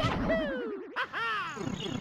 Yahoo! Ha ha!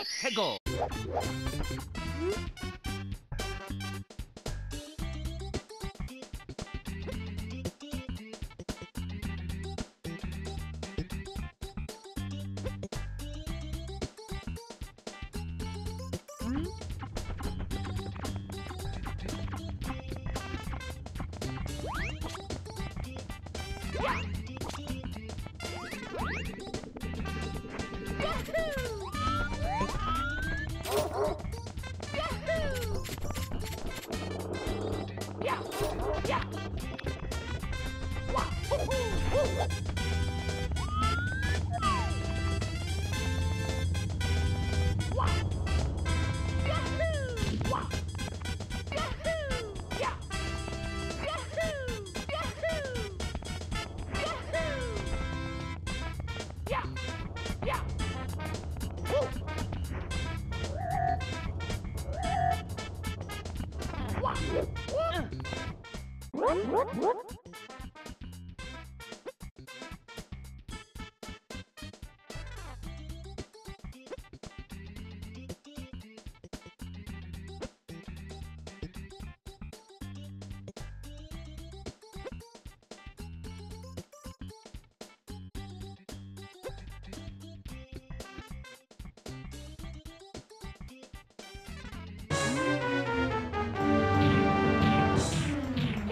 Let's go. What?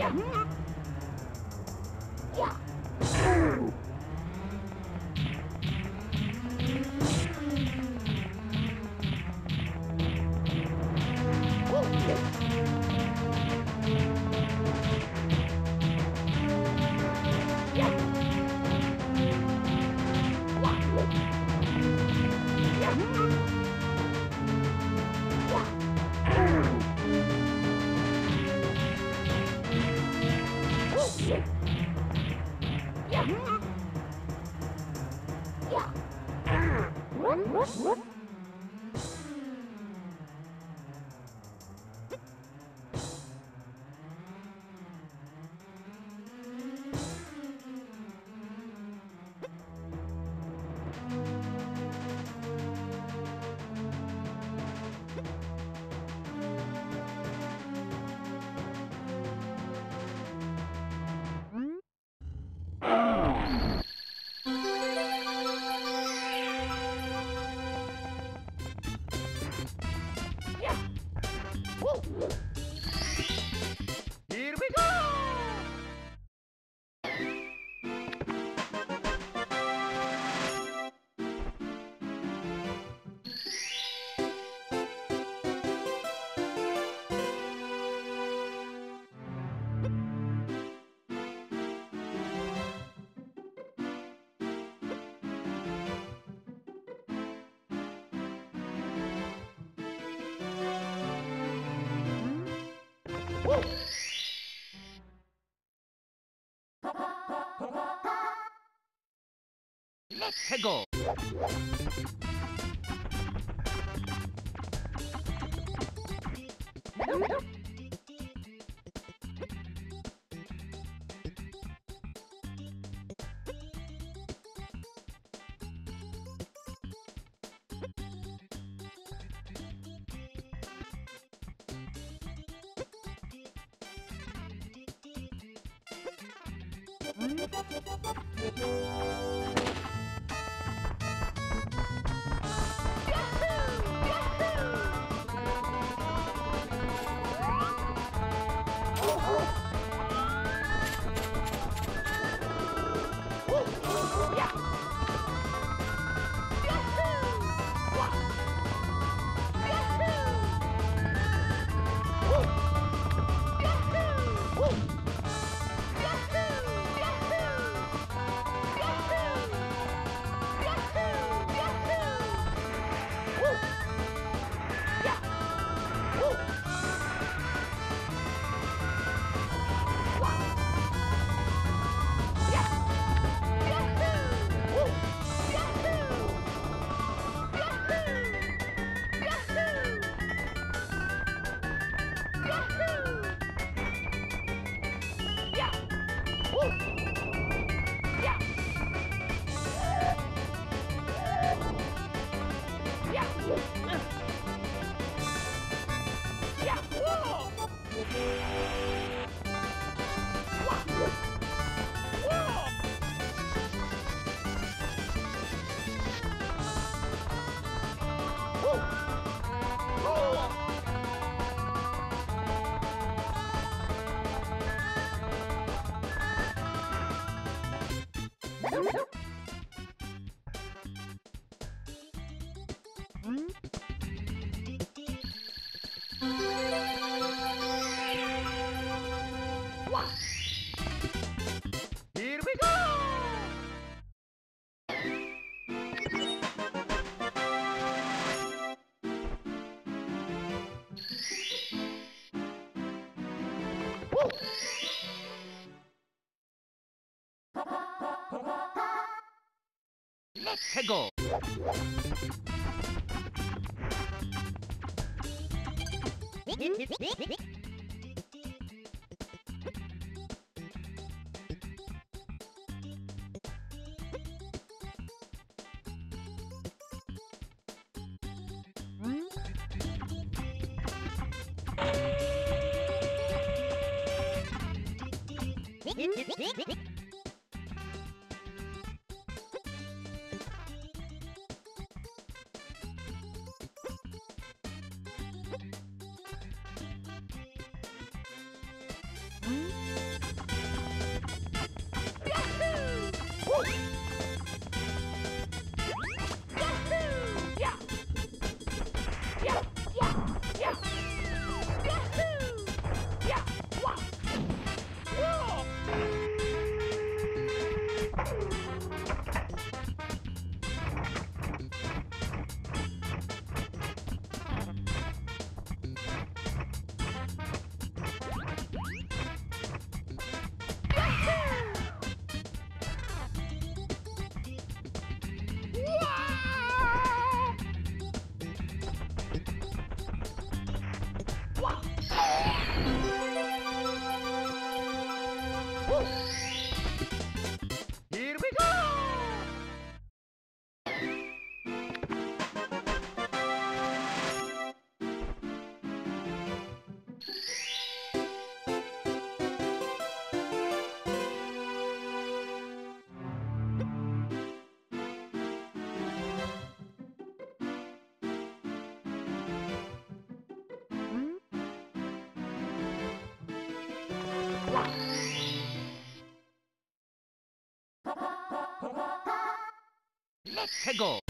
Mm-hmm. What? Let's go! Nope, nope. Here 최고! Nick, Nick, Nick, Nick. Let's go.